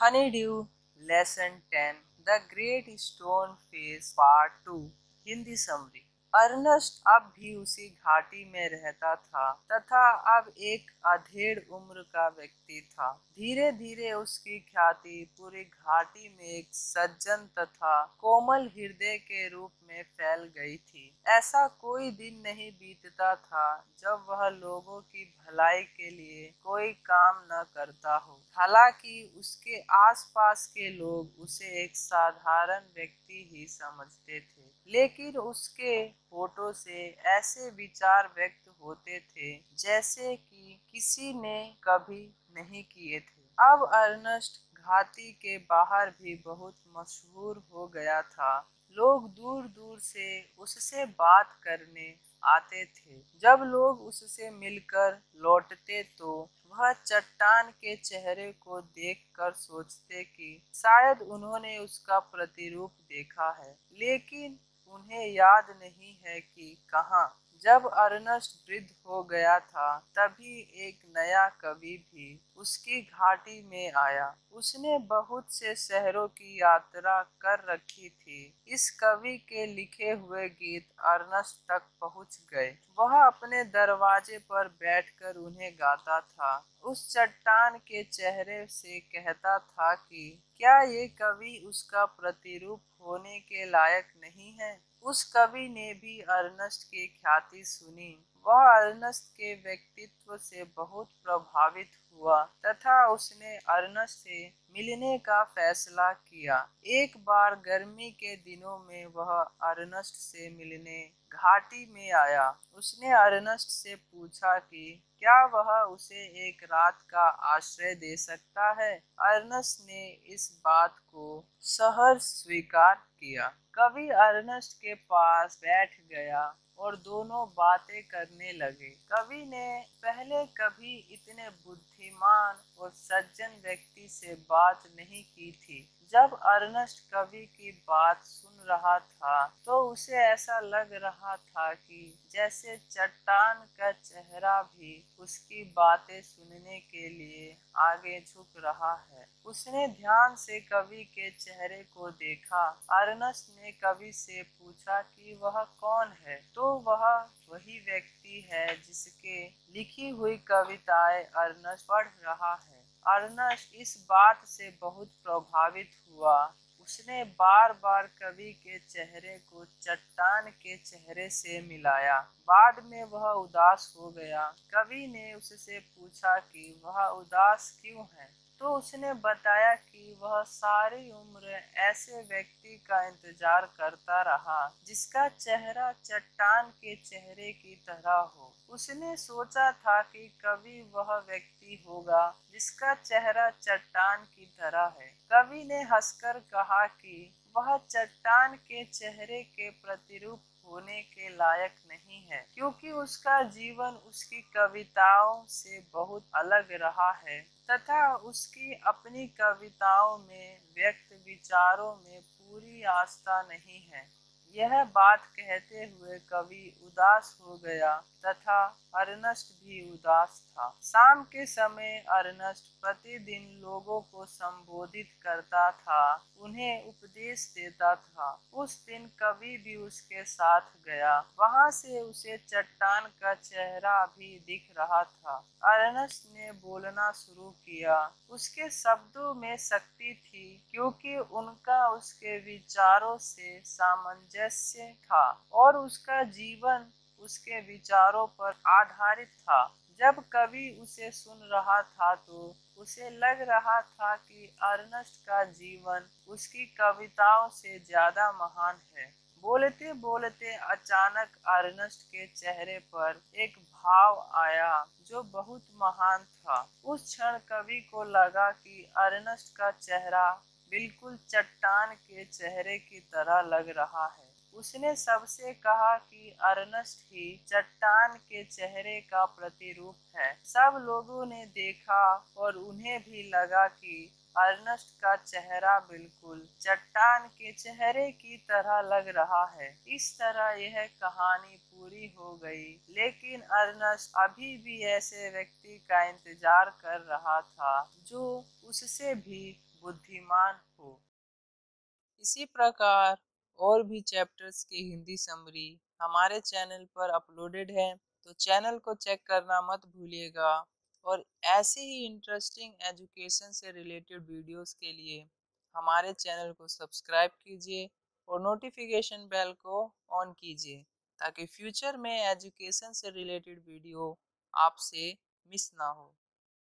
Honeydew Lesson 10 The Great Stone Face Part 2 Hindi summary. Ernst अब भी उसी घाटी में रहता था तथा अब एक अधेड़ उम्र का व्यक्ति था। धीरे धीरे उसकी ख्याति पूरी घाटी में एक सज्जन तथा कोमल हृदय के रूप में फैल गई थी। ऐसा कोई दिन नहीं बीतता था जब वह लोगों की भलाई के लिए कोई काम न करता हो। हालाँकि उसके आसपास के लोग उसे एक साधारण व्यक्ति ही समझते थे, लेकिन उसके फ़ोटो से ऐसे विचार व्यक्त होते थे जैसे कि किसी ने कभी नहीं किए थे। अब अर्नस्ट घाटी के बाहर भी बहुत मशहूर हो गया था। लोग दूर दूर से उससे बात करने आते थे। जब लोग उससे मिलकर लौटते तो वह चट्टान के चेहरे को देखकर सोचते कि शायद उन्होंने उसका प्रतिरूप देखा है। लेकिन उन्हें याद नहीं है कि कहाँ। जब अर्नस्ट वृद्ध हो गया था, तभी एक नया कवि भी उसकी घाटी में आया। उसने बहुत से शहरों की यात्रा कर रखी थी। इस कवि के लिखे हुए गीत अर्नस्ट तक पहुँच गए। वह अपने दरवाजे पर बैठकर उन्हें गाता था। उस चट्टान के चेहरे से कहता था कि, क्या ये कवि उसका प्रतिरूप होने के लायक नहीं है? उस कवि ने भी अर्नस्ट की ख्याति सुनी। वह अर्नस्ट के व्यक्तित्व से बहुत प्रभावित हुआ, तथा उसने अर्नस्ट से मिलने का फैसला किया। एक बार गर्मी के दिनों में वह अर्नस्ट से मिलने घाटी में आया। उसने अर्नस्ट से पूछा कि, क्या वह उसे एक रात का आश्रय दे सकता है? अर्नस्ट ने इस बात को सहर स्वीकार किया। कवि अर्नस्ट के पास बैठ गया और दोनों बातें करने लगे। कवि ने पहले कभी इतने बुद्धिमान और सज्जन व्यक्ति से बात नहीं की थी। जब अर्नस्ट कवि की बात सुन रहा था तो उसे ऐसा लग रहा था कि जैसे चट्टान का चेहरा भी उसकी बातें सुनने के लिए आगे झुक रहा है। उसने ध्यान से कवि के चेहरे को देखा। अर्नस्ट ने कवि से पूछा कि वह कौन है? तो वह वही व्यक्ति है जिसके लिखी हुई कविताएँ अर्नस्ट पढ़ रहा है। अर्नस्ट इस बात से बहुत प्रभावित हुआ। उसने बार बार कवि के चेहरे को चट्टान के चेहरे से मिलाया। बाद में वह उदास हो गया। कवि ने उससे पूछा कि, वह उदास क्यों है? तो उसने बताया कि वह सारी उम्र ऐसे व्यक्ति का इंतज़ार करता रहा, जिसका चेहरा चट्टान के चेहरे की तरह हो। उसने सोचा था कि कवि वह व्यक्ति होगा, जिसका चेहरा चट्टान की तरह है। कवि ने हंसकर कहा कि वह चट्टान के चेहरे के प्रतिरूप होने के लायक नहीं है, क्योंकि उसका जीवन उसकी कविताओं से बहुत अलग रहा है, तथा उसकी अपनी कविताओं में व्यक्त विचारों में पूरी आस्था नहीं है। यह बात कहते हुए कवि उदास हो गया तथा अर्नस्ट भी उदास था। शाम के समय अर्नस्ट प्रतिदिन लोगों को संबोधित करता था, उन्हें उपदेश देता था। उस दिन कवि भी उसके साथ गया। वहाँ से उसे चट्टान का चेहरा भी दिख रहा था। अर्नस्ट ने बोलना शुरू किया। उसके शब्दों में शक्ति थी, क्योंकि उनका उसके विचारों से सामंजस्य था और उसका जीवन उसके विचारों पर आधारित था। जब कवि उसे सुन रहा था तो उसे लग रहा था कि अर्नस्ट का जीवन उसकी कविताओं से ज़्यादा महान है। बोलते बोलते अचानक अर्नस्ट के चेहरे पर एक भाव आया जो बहुत महान था। उस क्षण कवि को लगा कि अर्नस्ट का चेहरा बिल्कुल चट्टान के चेहरे की तरह लग रहा है। उसने सबसे कहा कि अर्नस्ट ही चट्टान के चेहरे का प्रतिरूप है। सब लोगों ने देखा और उन्हें भी लगा कि अर्नस्ट का चेहरा बिल्कुल चट्टान के चेहरे की तरह लग रहा है। इस तरह यह कहानी पूरी हो गई, लेकिन अर्नस्ट अभी भी ऐसे व्यक्ति का इंतज़ार कर रहा था जो उससे भी बुद्धिमान हो। इसी प्रकार और भी चैप्टर्स की हिंदी समरी हमारे चैनल पर अपलोडेड है तो चैनल को चेक करना मत भूलिएगा। और ऐसे ही इंटरेस्टिंग एजुकेशन से रिलेटेड वीडियोस के लिए हमारे चैनल को सब्सक्राइब कीजिए और नोटिफिकेशन बेल को ऑन कीजिए, ताकि फ्यूचर में एजुकेशन से रिलेटेड वीडियो आपसे मिस ना हो।